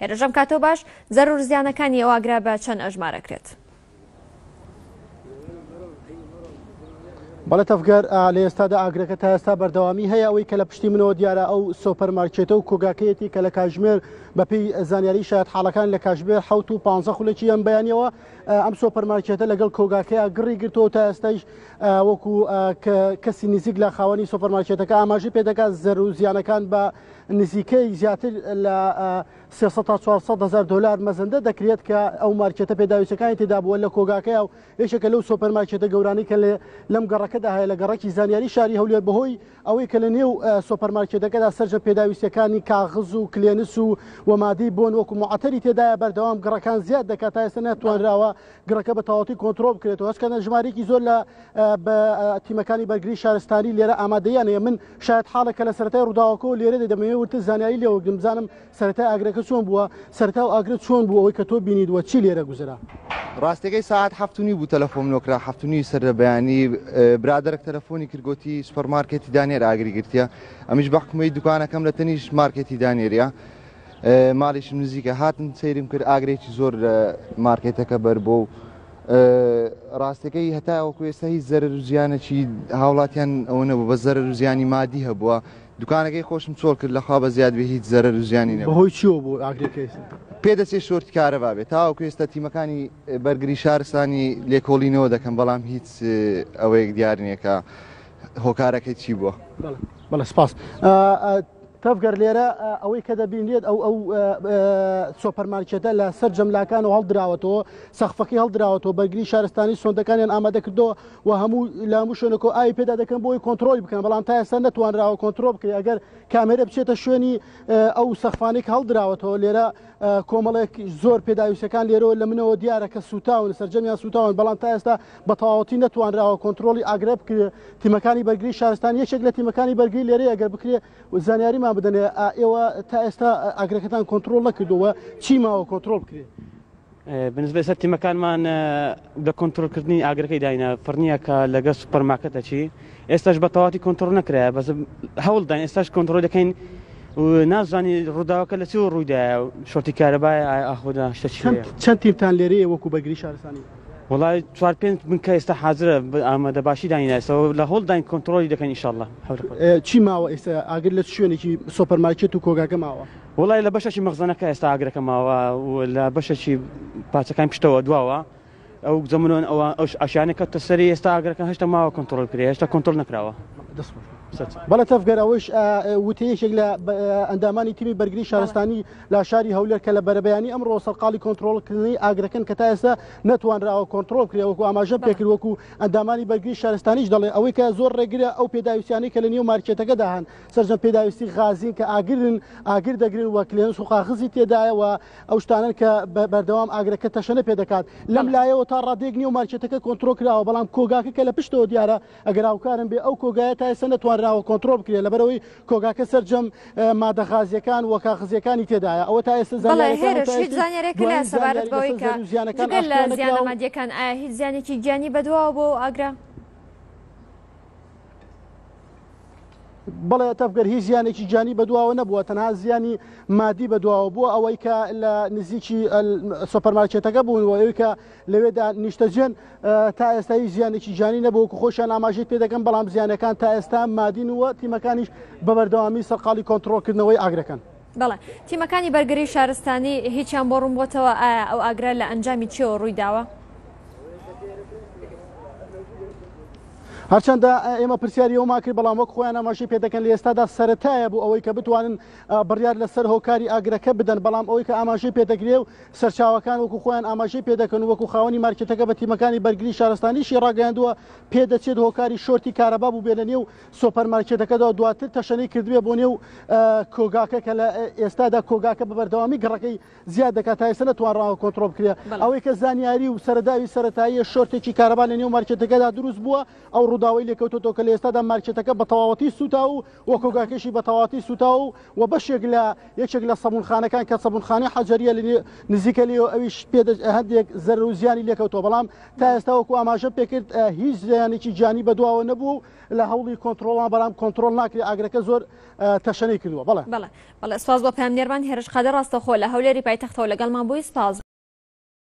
هێرشەم کاتۆ باش زەرور زیانەکانی ئەو ئاگرا بە چەند ئەژمارەکرێت. بەڵێ تەفگەر لە ئێستادا ئاگرەکە تا ئێستا بەردەوامی هەیە ئەوەی کە لە پشتی منەوە دیارە ئەو سۆپەر مارکێتە و کۆگاکەیەتی کە لە کاژمێر بەپی زانیاری شاید حاڵەکان لە کاژمێر حوت و پ خولێکی ئەم بەیانەوە ئەم سۆپەر مارکێتە لەگەڵ کۆگاکەیە گڕی گرتەوە تا ئێستایش وەکو کەسی نزیک لە خاوەنی سۆپەر مارکێتەکە ئاماژی پێدەکات زەر و زیانەکان بە نزیکەی زیاتر لە 300 تا 400 هزار دلار مەزەندە دەکرێت کە ئەو مارکێتە پێداویستەکانی تێدا بووە لە کۆگاکەی و یەکێکە لەو سۆپەرمارکێتە گەورانی کە لەم گەڕەکەدا هەیە لە گەڕەکی زانیاری شاری هەولێر بەهۆی ئەوەی کە لە نێو سۆپەرمارکێتەکەدا سەرجە پێداویستەکانی کاغز و کلێنس و وەمادەی بۆن وەکو معاتەری تێدایە بەردەوام گەڕەکان زیاد دەکات تا ئێستا ناتوانراوە گڕکە بە تەواوەتی کۆنترۆڵ بکرێتەوە هەستکردە ژمارەیەکی زۆر لە تیمەکانی بەرگری شارستانی لێرە ئامادەیان هەیە من شاید حاڵە کە لە سەرای ڕووداوەکەەوە لێرە دەمەوێ ورتە زانیاری لێوەگرم بزانم سەرای ئاگرەکە چۆن بووە سەرتا و ئاگرە چۆن بوو ئەوەی کە تۆ بینیدوە چی لێرە گوزرا ڕاستەکەی ساعت هەفتنی بوو تەلەفۆم نۆکرا هەفتنی سەر لە بەیانی برادێک تەلەفۆنی کردگوتی سوپەرمارکێتی دانێر ئاگری گرتە ئەمیش بەحکومەی دوکانەکەم لە تەنیش مارکێتی دانێریە ماڵیشم نزیکە هاتم سەیرم کرد ئاگرێکی زۆر لە مارکێتەکە بەر بۆ و ڕاستەکەی هەتا ئەوکو ئێستا هیچ زەرەر و زیانەکی هاوڵاتیان ئەوە نەبوو بە زەرەر و زیانی مادی هەبووە دوکانەکەی خۆشم چۆڵ کرد لەخوا بە زیاد بێ هیچ زەرەر و زیانی نەبوو بەهۆی چیەوە بۆ ئاگرەکەی پێدەچێ شۆرتی کارەبا بێت تاوەکو ئێستا تیمەکانی بەرگری شارستانی لێکۆڵینەوە دەکەم بەڵام هیچ ئەوەیەک دیارنیەکە هۆکارەکەی چی بووە؟ بەڵێ سپاس. تەڤگەر لێرە ئەوەی کە دەبینرێت ئەو ئەو سۆپەرمارکێتە لە سەر جەملاکان و هەڵدراوەتەوە سەخفەکەی هەڵدراوەتەوە بەرگری شارستانی سۆندەکانیان ئامادە کردو و هەموو لە هەموو شوێنەکە ئاوی پێدا دەکەن بۆی کۆنتترۆل بکەن بەڵام تا ئێستا نەتوانراوە کۆنتترۆل بکرێت ئەگەر کامێرە بچێتە شوێنی ئەو سەخفانێک هەڵدراوەتەوە لێرە کۆمەڵێک زۆر پێداویستەکان لێرەوە لە منەوە دیارە کە سوتاون سەرجەمیان سوتاون بەڵام تا ئێستا بە تەواوەتی نەتوانراوە کۆنتترۆلی ئاگرە بکرێت تیمەکانی بەرگری شارستان یەکێک لە تیمەکانی بەرگری لێرەیە گەر بکرێت زانیاریمان بدەنێ ئێوە تا ئێستا ئاگرەکەتان کۆنتترۆل نەکردەوە چی ماوە کۆنتترۆل بکرێت بنسبە سەر تیمەکانمان بە کۆنتترۆلکردنی ئاگرەکەی داینە فڕنیە کە لەگە سوپەرماکەتە چی ئێستاش بە تەواتی کۆنتترۆل نەکرایە بەس هەوڵدان ئێستاش کۆنتترۆل دەکەین نازانی ڕووداوەکە لە چی ڕوویدا شۆتی کارەبای ئاخۆدا شتە چەند تیمتان لێرەیە وەکو بەگری شارستانی وەڵای چوار پێنج بنکە ئێستا حازرە ئامادە باشی دایناسەوە لە هۆڵ داین کۆنتترۆلی دەکەن ئیشله چی ماوە ئێستا ئاگر لە شوێنێکی سۆپەرماکێت و کۆگاکە ماوە وڵای لە بەشەکی مەخزانەکە ئێستا ئاگرەکە ماوە لە بەشەکی پاچەکان پشتەوە دواوە ئەو زەمنۆن ئەوە ئەوش ئاشیانە کە تەسەری ئێستا ئاگرەکە هەشتا ماوە کۆنتترۆل کرێ هێشتا کۆنتترۆل نکراوە دەست بەڵە تەفگەر ئەوەش وتەیەشێک لە ئەندامانی تیمی بەرگری شارستانی لە شاری هەولێر کە لە بەرەبەیانی ئەمڕۆ سەرقاڵی کۆنتترۆڵکردنی ئاگرەکەن کە تا ئێستا نەتوانراوە کۆنتترۆل کرێ وەکو ئاماژە پێکرد وەکو ئەندامانی بەرگری شارستانیش دەڵێ ئەوەی کە زۆر ڕێگرە ئەو پێداویستیانی کە لە نێو مارکێتەکە داهان سەرجەم پێداویستی غازین کە ئاگرن ئاگر دەگرن و کلێنس و قاخزی تێدایەوە ئەو شتانن کە بەردەوام ئاگرەکە تەشەنە پێ دەکات لەم لایەوە تا ڕادێک نێو مارکێتەکە کۆنتترۆل کراوە بەڵام کۆگاکە کە لە پشتەوە دیارە ئەگەر هاوکارم بێ ئەو کۆگایە تا ئێستا نەتوانراوە کۆنترۆڵ بکرێت لەبەرەوەی کۆگاکە سەرجەم مادە غازیەکان و کاخزیەکانی تێدایە ئەوە تا ئێستا زیانەکان ئایا هیچ زیانێکی گیانی بەدواوە بۆ ئاگرا بەڵێ تەفگەر هیچ زیانێکی جانی بەدواوە نەبووە تەنها زیانی مادی بەدواوە بووە ئەوەی کە لە نزیکی سوپەرمارکێتەکە بوون و ئەوی کە لەوێدا نیشتەجێن تا ئێستا هیچ زیانێکی جانی نەبوو وەکو خۆشیان ئاماژەی پێ دەکەن بەڵام زیانەکان تا ئێستا مادین و تیمەکانیش بە بەردەوامی سەرقاڵی کۆنتترۆلکردنەوەی ئاگرەکەن. بەڵێ تیمەکانی بەرگری شارستانی هیچیان بۆ ڕوونبووتەوە ئایا ئەو ئاگرە لە ئەنجامی چیەوە ڕووی داوە؟ هەرچەندە ئێمە پرسیاری ئەومان کرد بەڵام وەک خۆیان ئاماژەی پێ دەکەن لە ئێستادا سەرەتایە بۆ ئەوەی کە بتوانن بڕیار لەسەر هۆکاری ئاگرەکە بدەن، بەڵام ئەوەی کە ئاماژەی پێدەکرێ و سەرچاوەکان وەکو خۆیان ئاماژەی پێدەکەن و وەکو خاوەنی مارکێتەکە بە تیمەکانی بەرگری شارستانیشی ڕاگەیاندووە، پێدەچێت هۆکاری شۆرتی کارەبا بووبێنە نێو سۆپەرمارکێتەکەدا و دواتر تەشەنەی کردبێ بۆ نێو کۆگاکە کە لە ئێستادا کۆگاکە بە بەردەوامی گڕەکەی زیاد دەکات تا ئێستا نەتوانراوە کۆنتڕۆڵ بکرێ. ئەوەی کە زانیاری و سەرەداوی سەرەتاییە شۆرتێکی کارەبا لە نێو مارکێتەکەدا دروست بووە، ئەو ڕووداوی لێکەوتۆتەوە کە لە ئێستادا مارکێتەکە بە تەواوەتی سوتا و وەکۆگاکەشی بە تەواتی سوتا و و بەشێک لە یەکێک لە سەبونخانەکان کە سەبونخانەی حەجەریە لە نزیکە لێ ئەویش پێ هەندێک زەر و زیانی لێکەوتەوە بەڵام تا ئێستا وەکو ئاماژە پێکرد هیچ زیانێکی جانی بەدواوە نەبوو و لە هەوڵی کۆنتترۆڵان بەرام کۆنتترۆل ناکری ئاگرەکە زۆر تەشەنەی کردووە بڵێ بڵێ بەڵێ سپاس بۆ پامنێرمان هێرش قادە ڕاستەخۆ لە هەولێری پایتەختەوە لەگەڵمان بووی سپاس